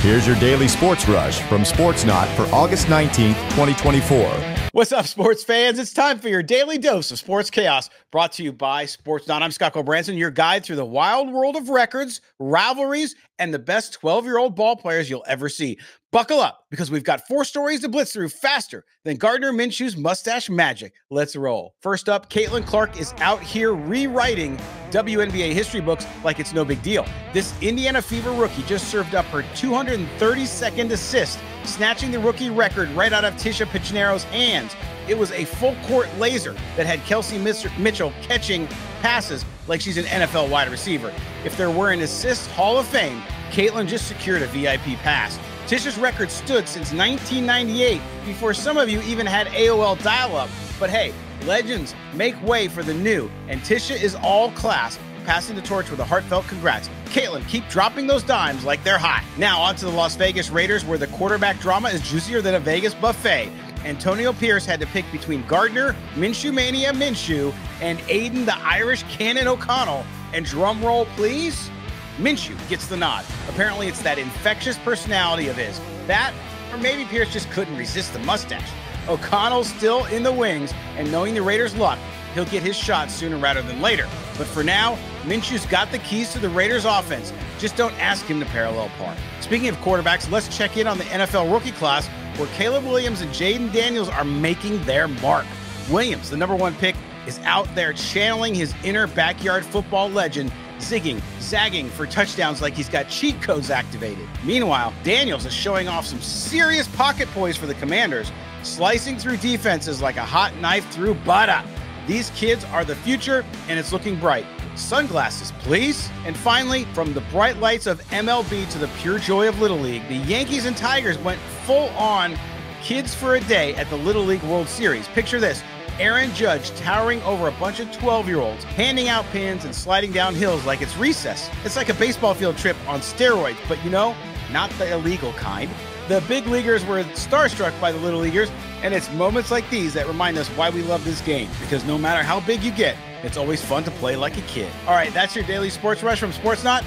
Here's your daily sports rush from Sportsnaut for August 19th, 2024. What's up, sports fans? It's time for your daily dose of sports chaos brought to you by Sportsnaut. I'm Scott Branson, your guide through the wild world of records, rivalries, and the best 12 year old ball players you'll ever see. Buckle up because we've got four stories to blitz through faster than Gardner Minshew's mustache magic. Let's roll. First up, Caitlin Clark is out here rewriting WNBA history books like it's no big deal. This Indiana Fever rookie just served up her 232nd assist, snatching the rookie record right out of Ticha Penicheiro's hands. It was a full court laser that had Kelsey Mitchell catching passes like she's an NFL wide receiver. If there were an assist Hall of Fame, Caitlin just secured a VIP pass. Ticha's record stood since 1998 before some of you even had AOL dial up. But hey, legends make way for the new, and Ticha is all class, passing the torch with a heartfelt congrats. Caitlin, keep dropping those dimes like they're hot. Now, on to the Las Vegas Raiders, where the quarterback drama is juicier than a Vegas buffet. Antonio Pierce had to pick between Gardner, Minshew Mania Minshew, and Aidan the Irish Cannon O'Connell. And drum roll, please. Minshew gets the nod. Apparently, it's that infectious personality of his. That, or maybe Pierce just couldn't resist the mustache. O'Connell's still in the wings, and knowing the Raiders' luck, he'll get his shot sooner rather than later. But for now, Minshew's got the keys to the Raiders' offense. Just don't ask him to parallel park. Speaking of quarterbacks, let's check in on the NFL rookie class where Caleb Williams and Jayden Daniels are making their mark. Williams, the number one pick, is out there channeling his inner backyard football legend zigging, zagging for touchdowns like he's got cheat codes activated. Meanwhile, Daniels is showing off some serious pocket poise for the Commanders, slicing through defenses like a hot knife through butter. These kids are the future, and it's looking bright. Sunglasses, please. And finally, from the bright lights of MLB to the pure joy of Little League, the Yankees and Tigers went full on kids for a day at the Little League World Series. Picture this Aaron Judge towering over a bunch of 12 year olds, handing out pins and sliding down hills like it's recess. It's like a baseball field trip on steroids, but you know, not the illegal kind. The big leaguers were starstruck by the little leaguers, and it's moments like these that remind us why we love this game. Because no matter how big you get, it's always fun to play like a kid. All right, that's your daily sports rush from Sportsnaut.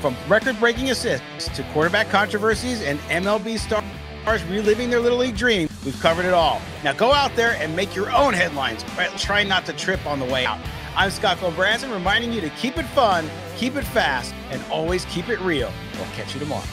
From record breaking assists to quarterback controversies and MLB stars reliving their little league dream, we've covered it all. Now go out there and make your own headlines. Right? Try not to trip on the way out. I'm Scott Branson, reminding you to keep it fun, keep it fast, and always keep it real. We'll catch you tomorrow.